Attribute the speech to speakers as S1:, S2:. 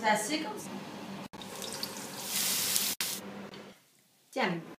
S1: Jessica? Tiens,